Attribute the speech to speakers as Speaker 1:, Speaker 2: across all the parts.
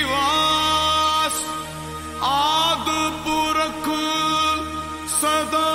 Speaker 1: श्रीनिवास आदपुरख सदा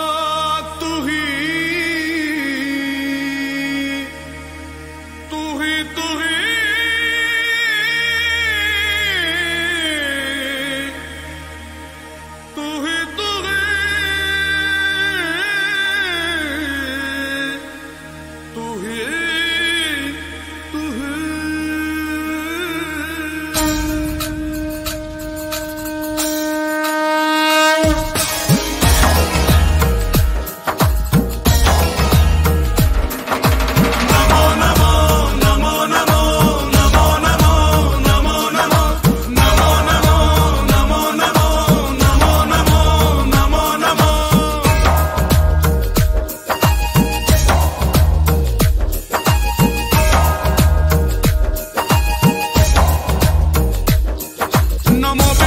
Speaker 1: more